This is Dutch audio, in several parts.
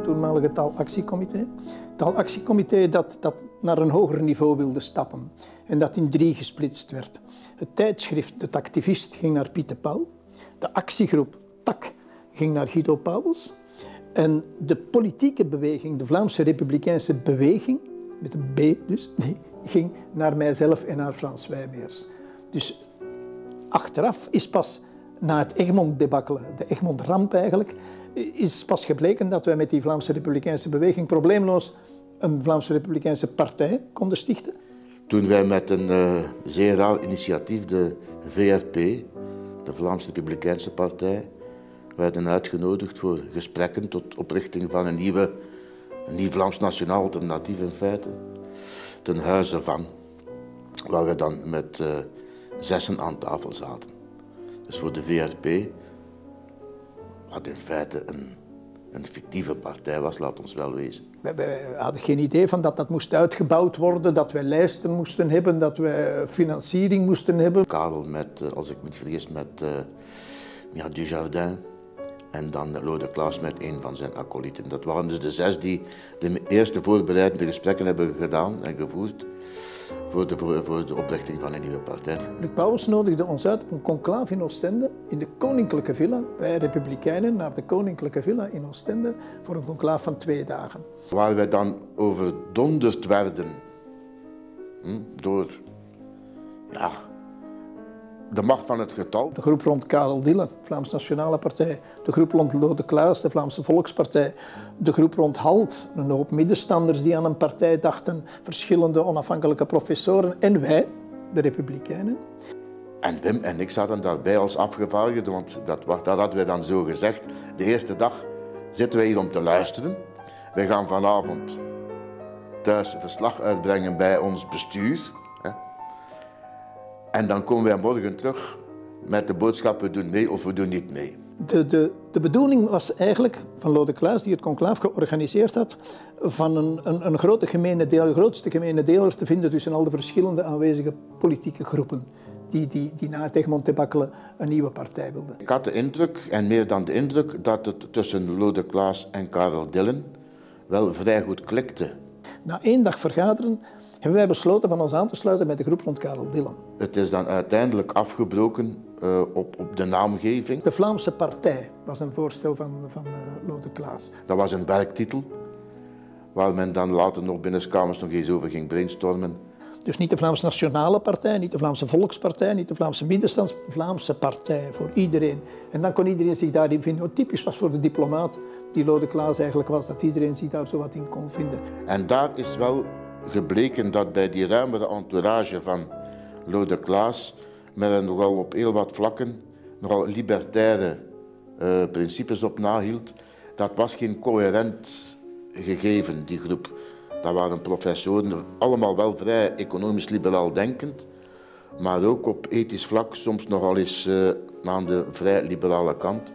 toenmalige taalactiecomité. Taalactiecomité dat, dat naar een hoger niveau wilde stappen en dat in drie gesplitst werd. Het tijdschrift De Activist ging naar Pieter Pauw, de actiegroep TAC ging naar Guido Pauwels en de politieke beweging, de Vlaamse Republikeinse Beweging, met een B dus, die ging naar mijzelf en naar Frans Wijmeers. Dus achteraf is pas na het Egmond-debakkelen, de Egmond-ramp eigenlijk, is pas gebleken dat wij met die Vlaamse Republikeinse Beweging probleemloos een Vlaamse Republikeinse partij konden stichten. Toen wij met een uh, zeer raar initiatief, de VRP, de Vlaamse Republikeinse Partij, werden uitgenodigd voor gesprekken tot oprichting van een nieuwe, een nieuw Vlaams Nationaal Alternatief in feite, ten huize van, waar we dan met uh, zessen aan tafel zaten. Dus voor de VRP, wat in feite een, een fictieve partij was, laat ons wel wezen. We, hadden geen idee van dat dat moest uitgebouwd worden, dat wij lijsten moesten hebben, dat wij financiering moesten hebben. Karel met, eh, als ik me niet vergis, met uh, ja, Dujardin en dan Lode Klaas met een van zijn acolyten. Dat waren dus de zes die de eerste voorbereidende gesprekken hebben gedaan en gevoerd voor de, voor, voor de oprichting van een nieuwe partij. Luc Pauwels nodigde ons uit op een conclave in Oostende, in de Koninklijke Villa. Wij Republikeinen naar de Koninklijke Villa in Oostende voor een conclave van twee dagen. Waar wij dan overdonderd werden hm, door ja, de macht van het getal. De groep rond Karel Dille, Vlaamse Nationale Partij. De groep rond Lode Klaas, de Vlaamse Volkspartij. De groep rond Halt, een hoop middenstanders die aan een partij dachten. Verschillende onafhankelijke professoren. En wij, de Republikeinen. En Wim en ik zaten daarbij als afgevaardigden, want dat, dat hadden wij dan zo gezegd. De eerste dag zitten wij hier om te luisteren. Wij gaan vanavond thuis verslag uitbrengen bij ons bestuur. En dan komen wij morgen terug met de boodschap, we doen mee of we doen niet mee. De, de, de bedoeling was eigenlijk van Lode Klaas, die het conclaaf georganiseerd had, van een, een, een grote gemene deel, de grootste gemene deler te vinden tussen al de verschillende aanwezige politieke groepen. Die, die, die na het Egmond debakkelen een nieuwe partij wilden. Ik had de indruk, en meer dan de indruk, dat het tussen Lode Klaas en Karel Dillen wel vrij goed klikte. Na één dag vergaderen hebben wij besloten van ons aan te sluiten met de groep rond Karel Dillen. Het is dan uiteindelijk afgebroken uh, op, op de naamgeving. De Vlaamse Partij was een voorstel van, van uh, Lotte Klaas. Dat was een werktitel, waar men dan later nog binnenskamers nog eens over ging brainstormen. Dus niet de Vlaamse Nationale Partij, niet de Vlaamse Volkspartij, niet de Vlaamse Middenstands, Vlaamse Partij voor iedereen. En dan kon iedereen zich daarin vinden. Wat typisch was voor de diplomaat die Lode Klaas eigenlijk was, dat iedereen zich daar zo wat in kon vinden. En daar is wel gebleken dat bij die ruimere entourage van Lode Klaas men er nogal op heel wat vlakken nogal libertaire uh, principes op nahield. Dat was geen coherent gegeven, die groep. Dat waren professoren, allemaal wel vrij economisch liberaal denkend, maar ook op ethisch vlak soms nogal eens uh, aan de vrij liberale kant.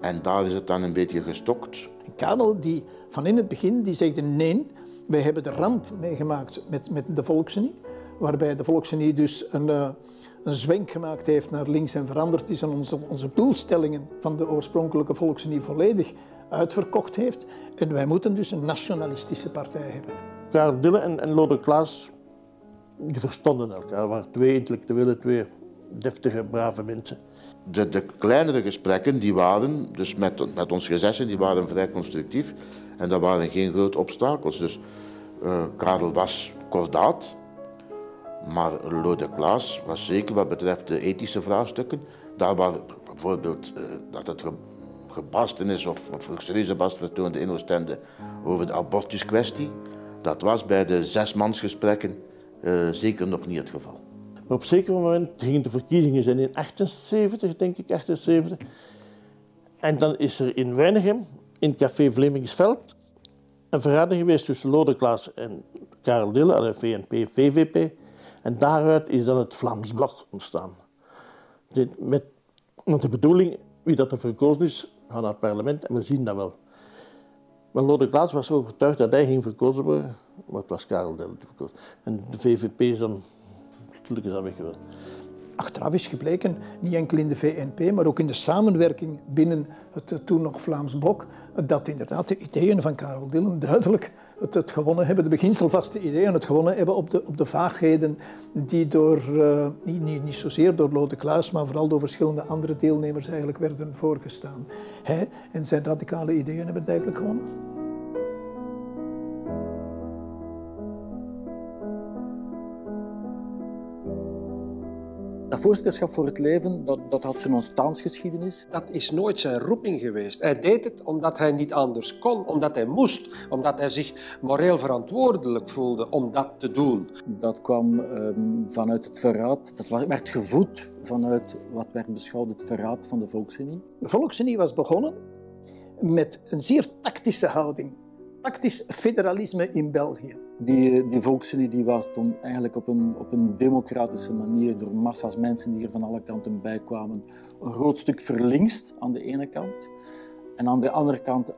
En daar is het dan een beetje gestokt. Karel, die van in het begin, die zegde nee, wij hebben de ramp meegemaakt met, met de Volksunie, waarbij de Volksunie dus een, uh, een zwenk gemaakt heeft naar links en veranderd is en onze, onze doelstellingen van de oorspronkelijke Volksunie volledig uitverkocht heeft. En wij moeten dus een nationalistische partij hebben. Karel Dille en, en Lode Klaas die verstonden elkaar. Er waren twee intellectuele, twee deftige, brave mensen. De, de, kleinere gesprekken die waren, dus met, met ons gezessen, die waren vrij constructief. En dat waren geen grote obstakels. Dus uh, Karel was kordaat, maar Lode Klaas was zeker wat betreft de ethische vraagstukken. Daar waar bijvoorbeeld uh, dat het ge gebarsten is of, of serieuze vertoonde in Oostende over de abortuskwestie. Dat was bij de zesmansgesprekken uh, zeker nog niet het geval. Maar op zeker moment gingen de verkiezingen zijn in 78, denk ik, 78. En dan is er in Weinigem, in Café Vlemingsveld, een vergadering geweest tussen Lode Klaas en Karel Dille, de VNP, VVP. En daaruit is dan het Vlaams Blok ontstaan. met, met de bedoeling, wie dat er verkozen is, gaan naar het parlement en we zien dat wel. Maar Lode Klaas was overtuigd dat hij ging verkozen worden, maar het was Karel Dille die verkozen. En de VVP is dan, natuurlijk is dat weggewerkt. Achteraf is gebleken, niet enkel in de VNP, maar ook in de samenwerking binnen het toen nog Vlaams Blok, dat inderdaad de ideeën van Karel Dillen duidelijk het, het gewonnen hebben, de beginselvaste ideeën het gewonnen hebben op de, op de vaagheden die door, uh, niet, niet, niet zozeer door Lode Klaas, maar vooral door verschillende andere deelnemers eigenlijk werden voorgestaan. Hij en zijn radicale ideeën hebben het eigenlijk gewonnen. Dat voorzitterschap voor het leven, dat, dat had zijn ontstaansgeschiedenis. Dat is nooit zijn roeping geweest. Hij deed het omdat hij niet anders kon, omdat hij moest, omdat hij zich moreel verantwoordelijk voelde om dat te doen. Dat kwam um, vanuit het verraad, dat werd gevoed vanuit wat werd beschouwd het verraad van de Volksunie. De Volksunie was begonnen met een zeer tactische houding. Tactisch federalisme in België. Die, die volksunie die was toen eigenlijk op een, op een democratische manier door massa's mensen die er van alle kanten bij kwamen, een groot stuk verlinkst aan de ene kant. En aan de andere kant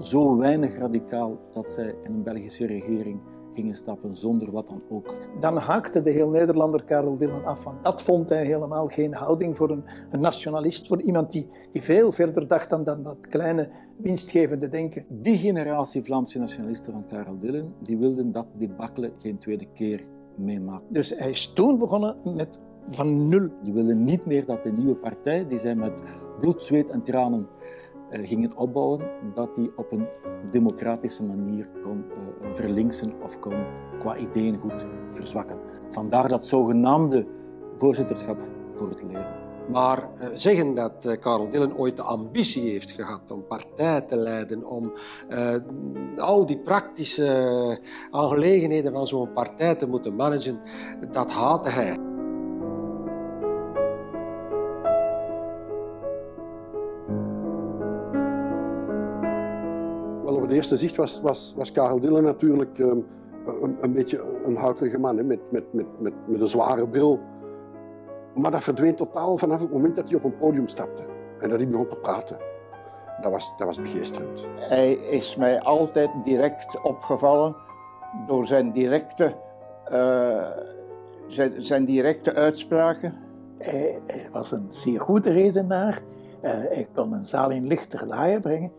zo weinig radicaal dat zij in een Belgische regering gingen stappen zonder wat dan ook. Dan haakte de heel Nederlander Karel Dillen af, want dat vond hij helemaal geen houding voor een, een nationalist, voor iemand die, die veel verder dacht dan, dan dat kleine winstgevende denken. Die generatie Vlaamse nationalisten van Karel Dillen, die wilden dat debakkelen geen tweede keer meemaken. Dus hij is toen begonnen met van nul. Die wilden niet meer dat de nieuwe partij, die zij met bloed, zweet en tranen uh, gingen opbouwen, dat die op een democratische manier kon uh, verlinksen of kon qua ideeën goed verzwakken. Vandaar dat zogenaamde voorzitterschap voor het leven. Maar uh, zeggen dat Karel Dillen ooit de ambitie heeft gehad om partij te leiden, om al die praktische aangelegenheden van zo'n partij te moeten managen, dat haatte hij. De eerste zicht was, was, was Karel Dillen natuurlijk um, een, een, beetje een houterige man, hè, met, met, met, met, met een zware bril. Maar dat verdween totaal vanaf het moment dat hij op een podium stapte en dat hij begon te praten. Dat was, dat was begeesterend. Hij is mij altijd direct opgevallen door zijn directe, uh, zijn, zijn, directe uitspraken. Hij, hij, was een zeer goede redenaar. Uh, hij kon een zaal in lichter laaien brengen.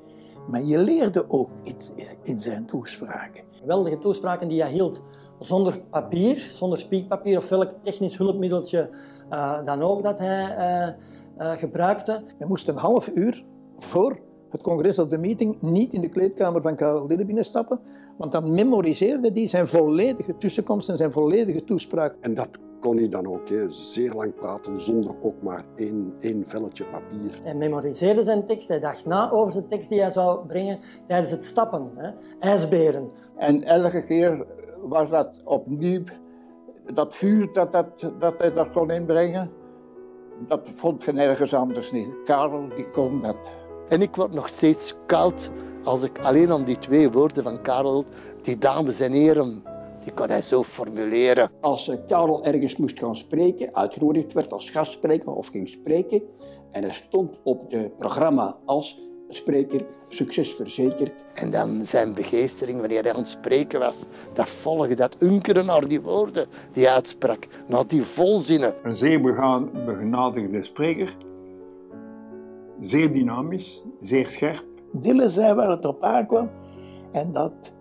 Maar je leerde ook iets in zijn toespraken. Geweldige toespraken die hij hield zonder papier, zonder spiekpapier of welk technisch hulpmiddeltje uh, dan ook dat hij uh, uh, gebruikte. We moesten een half uur voor het congres of de meeting niet in de kleedkamer van Karel Dille binnenstappen, want dan memoriseerde hij zijn volledige tussenkomst en zijn volledige toespraak. En dat kon hij dan ook hè, zeer lang praten zonder ook maar één, één velletje papier. Hij memoriseerde zijn tekst, hij dacht na over zijn tekst die hij zou brengen tijdens het stappen. Hè. IJsberen. En elke keer was dat opnieuw, dat vuur dat, dat, dat hij daar kon inbrengen, dat vond je nergens anders niet. Karel die kon dat. En ik word nog steeds koud als ik alleen om die twee woorden van Karel, die dames en heren, die kon hij zo formuleren. Als Karel ergens moest gaan spreken, uitgenodigd werd als gastspreker of ging spreken, en hij stond op het programma als spreker succes verzekerd. En dan zijn begeestering wanneer hij aan het spreken was, dat volgde, dat unkeren naar die woorden die hij uitsprak, naar die volzinnen. Een zeer begenadigde spreker, zeer dynamisch, zeer scherp. Dille zei waar het op aankwam en dat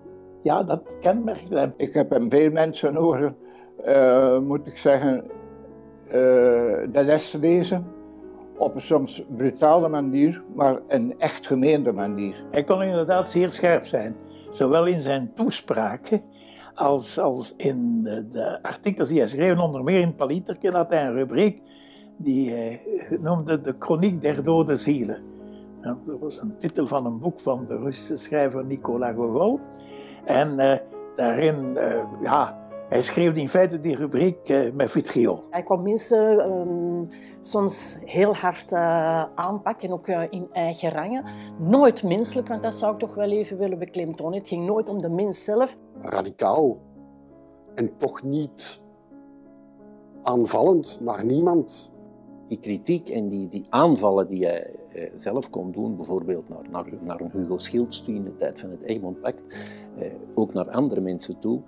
ja, dat kenmerkte hem. Ik heb hem veel mensen horen, uh, moet ik zeggen, uh, de les lezen. Op een soms brutale manier, maar een echt gemeende manier. Hij kon inderdaad zeer scherp zijn. Zowel in zijn toespraken als, als in de, de artikels die hij schreef. Onder meer in Paliterke had hij een rubriek die hij noemde De Chroniek der Dode Zielen. dat was een titel van een boek van de Russische schrijver Nicolas Gogol. En uh, daarin, uh, ja, hij schreef in feite die rubriek uh, met vitriol. Hij kon mensen um, soms heel hard aanpakken, ook in eigen rangen. Nooit menselijk, want dat zou ik toch wel even willen beklemtonen. Het ging nooit om de mens zelf. Radicaal. En toch niet aanvallend naar niemand. Die kritiek en die, die aanvallen die hij zelf kon doen, bijvoorbeeld naar, naar, naar een Hugo Schilds in de tijd van het Egmond Pact, eh, ook naar andere mensen toe.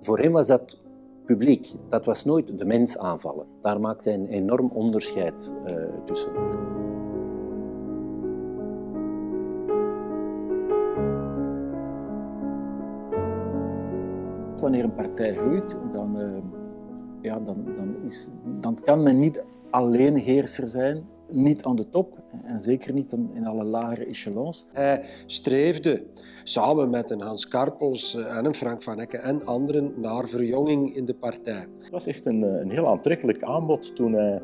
Voor hem was dat publiek. Dat was nooit de mens aanvallen. Daar maakte hij een enorm onderscheid uh, tussen. Wanneer een partij groeit, dan, uh, ja, dan, dan, is, dan kan men niet alleen heerser zijn niet aan de top en zeker niet in alle lagere echelons. Hij streefde samen met een Hans Karpels en een Frank van Ecken en anderen naar verjonging in de partij. Het was echt een, een heel aantrekkelijk aanbod toen hij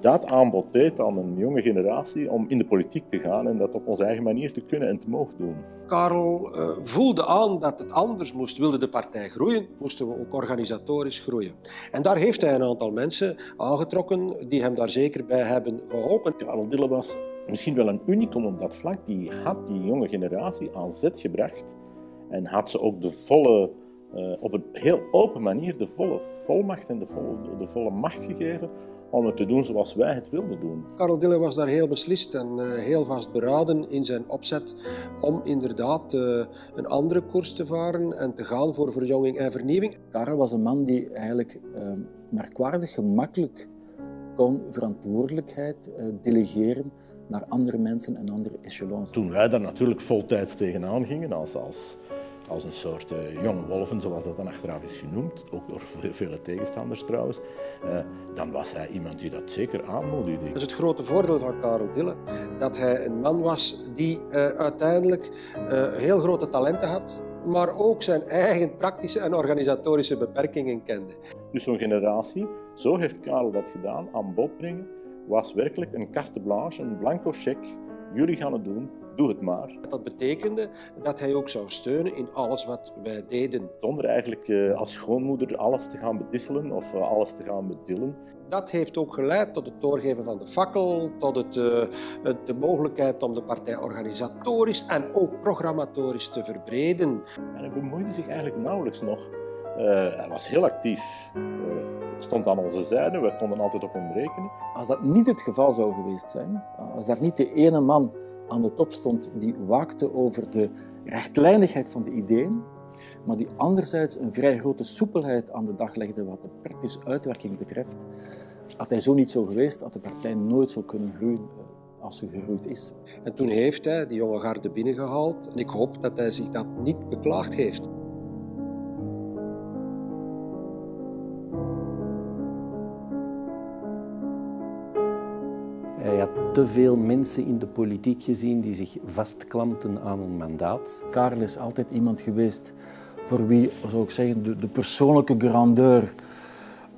dat aanbod deed aan een jonge generatie om in de politiek te gaan en dat op onze eigen manier te kunnen en te mogen doen. Karel uh, voelde aan dat het anders moest. Wilde de partij groeien, moesten we ook organisatorisch groeien. En daar heeft hij een aantal mensen aangetrokken die hem daar zeker bij hebben geholpen. Karel Dille was misschien wel een unicum op dat vlak. Die had die jonge generatie aan zet gebracht en had ze ook de volle uh, op een heel open manier de volle volmacht en de volle, de volle macht gegeven om het te doen zoals wij het wilden doen. Karel Dille was daar heel beslist en uh, heel vastberaden in zijn opzet om inderdaad uh, een andere koers te varen en te gaan voor verjonging en vernieuwing. Karel was een man die eigenlijk merkwaardig gemakkelijk kon verantwoordelijkheid delegeren naar andere mensen en andere echelons. Toen wij daar natuurlijk voltijds tegenaan gingen als, als als een soort uh, jonge wolven, zoals dat dan achteraf is genoemd, ook door vele tegenstanders trouwens, uh, dan was hij iemand die dat zeker aanmoedigde. Dat is het grote voordeel van Karel Dille, dat hij een man was die uh, uiteindelijk heel grote talenten had, maar ook zijn eigen praktische en organisatorische beperkingen kende. Dus zo'n generatie, zo heeft Karel dat gedaan, aan bod brengen, was werkelijk een carte blanche, een blanco cheque. Jullie gaan het doen, doe het maar. Dat betekende dat hij ook zou steunen in alles wat wij deden. Zonder eigenlijk uh, als schoonmoeder alles te gaan bedisselen of uh, alles te gaan bedillen. Dat heeft ook geleid tot het doorgeven van de fakkel, tot het, uh, de mogelijkheid om de partij organisatorisch en ook programmatorisch te verbreden. En hij bemoeide zich eigenlijk nauwelijks nog. hij was heel actief stond aan onze zijde, we konden altijd op hem rekenen. Als dat niet het geval zou geweest zijn, als daar niet de ene man aan de top stond die waakte over de rechtlijnigheid van de ideeën, maar die anderzijds een vrij grote soepelheid aan de dag legde wat de praktische uitwerking betreft, had hij zo niet zo geweest, had de partij nooit zo kunnen groeien eh, als ze gegroeid is. En toen heeft hij die jonge garde binnengehaald en ik hoop dat hij zich dat niet beklaagd heeft. Te veel mensen in de politiek gezien die zich vastklampten aan een mandaat. Karel is altijd iemand geweest voor wie, zou ik zeggen, de, de persoonlijke grandeur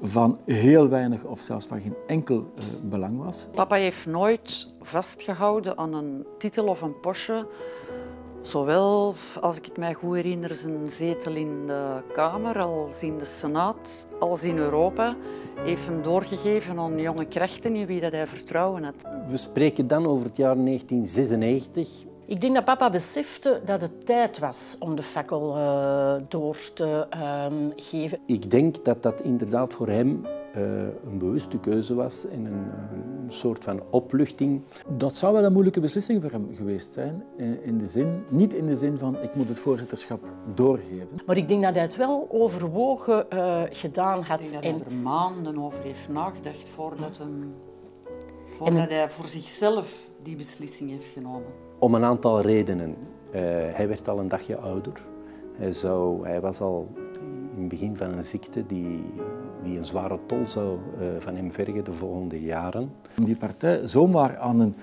van heel weinig of zelfs van geen enkel uh, belang was. Papa heeft nooit vastgehouden aan een titel of een postje. Zowel, als ik het mij goed herinner, zijn zetel in de Kamer als in de Senaat, als in Europa, heeft hem doorgegeven aan jonge krachten in wie dat hij vertrouwen had. We spreken dan over het jaar 1996. Ik denk dat papa besefte dat het tijd was om de fakkel uh, door te uh, geven. Ik denk dat dat inderdaad voor hem een bewuste keuze was en een, een, soort van opluchting. Dat zou wel een moeilijke beslissing voor hem geweest zijn. In de zin, niet in de zin van ik moet het voorzitterschap doorgeven. Maar ik denk dat hij het wel overwogen gedaan had. Ik denk dat hij er maanden over heeft nagedacht voordat, hem, voordat en... hij voor zichzelf die beslissing heeft genomen. Om een aantal redenen. Uh, hij werd al een dagje ouder. Hij, zou, hij was al in het begin van een ziekte die, die een zware tol zou uh, van hem vergen de volgende jaren. Om die partij zomaar aan een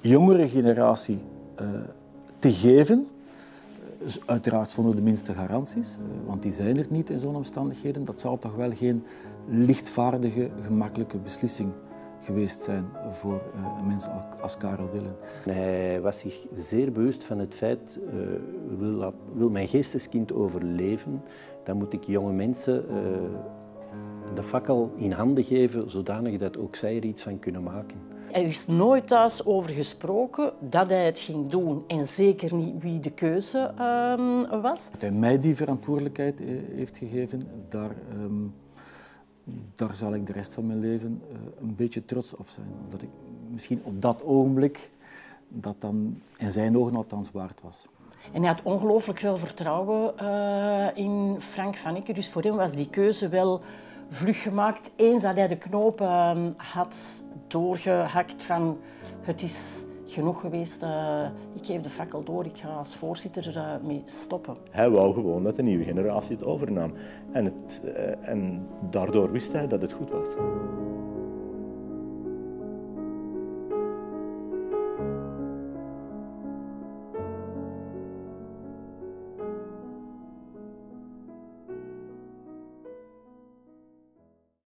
jongere generatie uh, te geven, uiteraard zonder de minste garanties, want die zijn er niet in zo'n omstandigheden, dat zal toch wel geen lichtvaardige, gemakkelijke beslissing geweest zijn voor uh, een mens als Karel Dillen. Hij was zich zeer bewust van het feit, wil, wil mijn geesteskind overleven, dan moet ik jonge mensen de fakkel in handen geven, zodanig dat ook zij er iets van kunnen maken. Er is nooit thuis over gesproken dat hij het ging doen en zeker niet wie de keuze um, was. Dat hij mij die verantwoordelijkheid heeft gegeven, daar... Um, daar zal ik de rest van mijn leven uh, een beetje trots op zijn. Omdat ik misschien op dat ogenblik dat dan in zijn ogen althans waard was. En hij had ongelooflijk veel vertrouwen uh, in Frank van Icke. Dus voor hem was die keuze wel vlug gemaakt. Eens dat hij de knopen uh, had doorgehakt van het is genoeg geweest, uh, ik geef de fakkel door, ik ga als voorzitter uh, mee stoppen. Hij wou gewoon dat de nieuwe generatie het overnam. En, het, en daardoor wist hij dat het goed was.